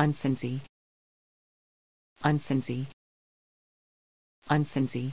Uncincy. Uncincy. Uncincy.